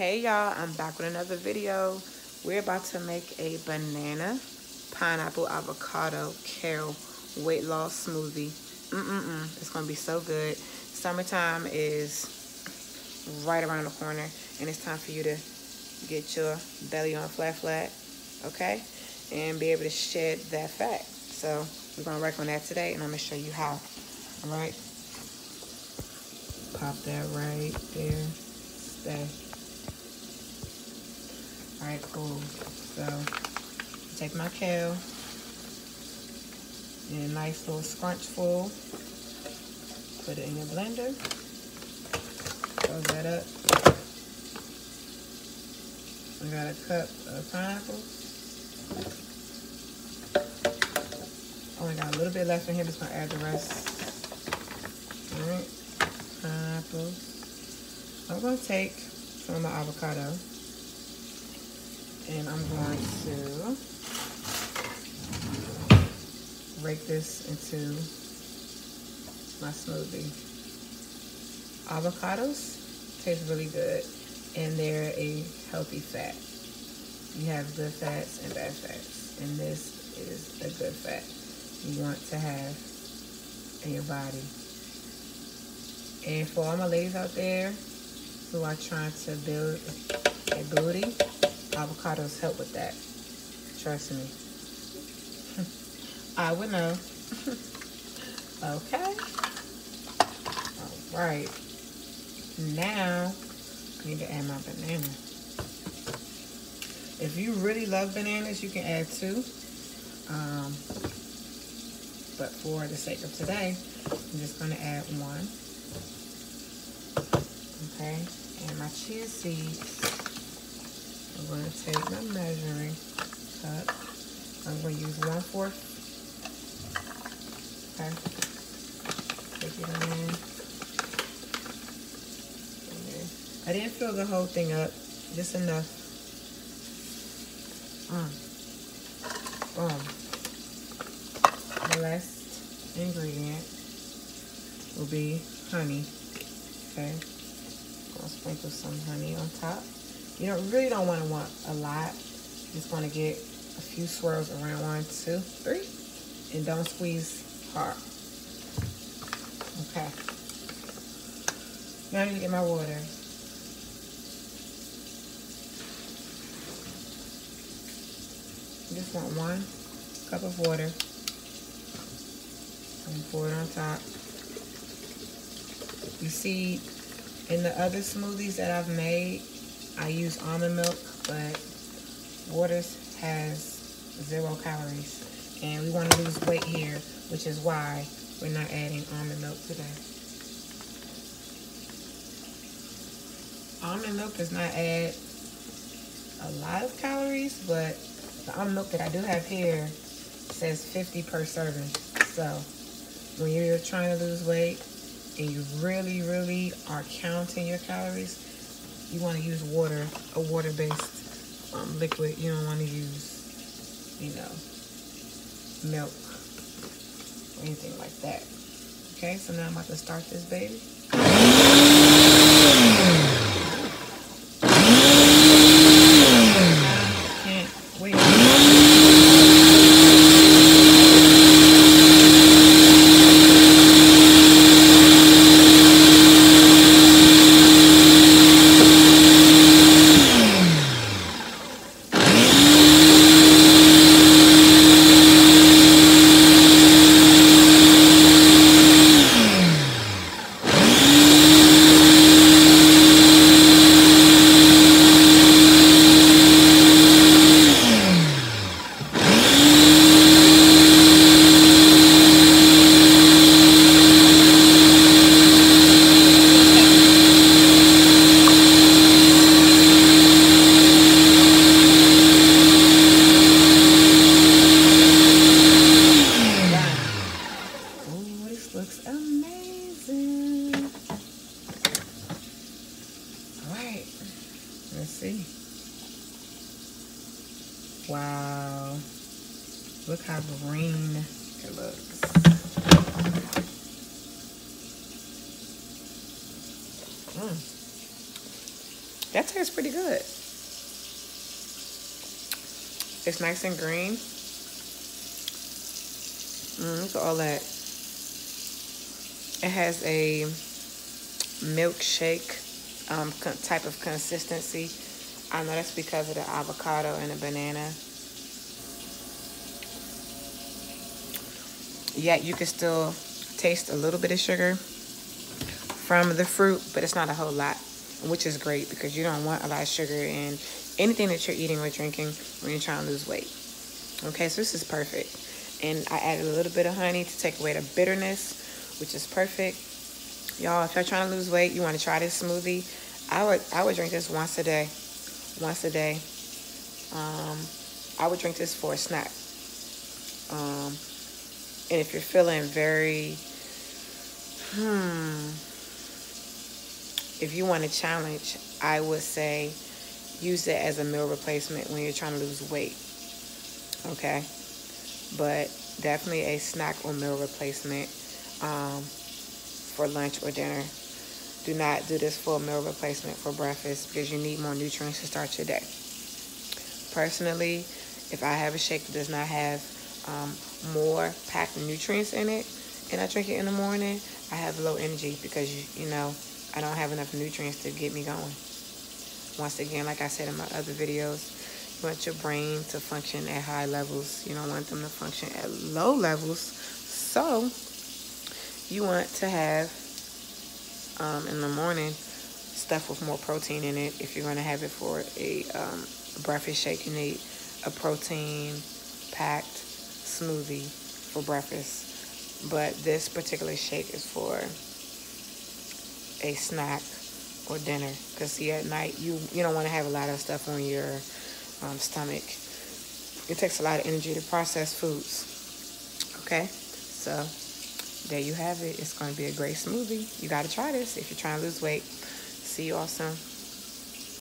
Hey y'all, I'm back with another video. We're about to make a banana, pineapple, avocado, kale weight loss smoothie. Mm-mm-mm, it's gonna be so good. Summertime is right around the corner and it's time for you to get your belly on flat flat, okay? And be able to shed that fat. So we're gonna work on that today and I'm gonna show you how, all right? Pop that right there, stay. All right, cool. So take my kale in a nice little scrunch full. Put it in your blender. Close that up. I got a cup of pineapple. Only got a little bit left in here. Just gonna add the rest. All right, pineapple. I'm gonna take some of my avocado and I'm going to rake this into my smoothie. Avocados taste really good and they're a healthy fat. You have good fats and bad fats and this is a good fat you want to have in your body. And for all my ladies out there who are trying to build a booty, avocados help with that. Trust me. I would know. okay. All right. Now, I need to add my banana. If you really love bananas, you can add two. Um, but for the sake of today, I'm just going to add one. Okay. And my chia seeds. I'm going to take my measuring cup. I'm going to use one fourth. Okay. Take it in. I didn't fill the whole thing up. Just enough. Mm. Boom. The last ingredient will be honey. Okay. I'll sprinkle some honey on top. You don't really don't want to want a lot. You just want to get a few swirls around one, two, three, and don't squeeze hard. Okay. Now I need to get my water. I just want one cup of water and pour it on top. You see, in the other smoothies that I've made, I use almond milk, but Waters has zero calories. And we want to lose weight here, which is why we're not adding almond milk today. Almond milk does not add a lot of calories, but the almond milk that I do have here says 50 per serving. So when you're trying to lose weight and you really, really are counting your calories, you want to use water, a water-based um, liquid. You don't want to use, you know, milk or anything like that. Okay, so now I'm about to start this baby. Wow. Look how green it looks. Mm. That tastes pretty good. It's nice and green. Mm, look at all that. It has a milkshake um, type of consistency. I know that's because of the avocado and the banana. Yet you can still taste a little bit of sugar from the fruit, but it's not a whole lot, which is great because you don't want a lot of sugar in anything that you're eating or drinking when you're trying to lose weight. Okay, so this is perfect. And I added a little bit of honey to take away the bitterness, which is perfect. Y'all, if you're trying to lose weight, you want to try this smoothie. I would I would drink this once a day, once a day. Um, I would drink this for a snack. Um, and if you're feeling very, hmm, if you want a challenge, I would say use it as a meal replacement when you're trying to lose weight. Okay, but definitely a snack or meal replacement. Um, for lunch or dinner. Do not do this a meal replacement for breakfast because you need more nutrients to start your day. Personally, if I have a shake that does not have um, more packed nutrients in it and I drink it in the morning, I have low energy because, you, you know, I don't have enough nutrients to get me going. Once again, like I said in my other videos, you want your brain to function at high levels. You don't want them to function at low levels. So you want to have um, in the morning stuff with more protein in it. If you're going to have it for a um, breakfast shake, you need a protein packed smoothie for breakfast. But this particular shake is for a snack or dinner. Because see, at night you you don't want to have a lot of stuff on your um, stomach. It takes a lot of energy to process foods. Okay, so there you have it. It's going to be a great smoothie. You got to try this if you're trying to lose weight. See you all soon.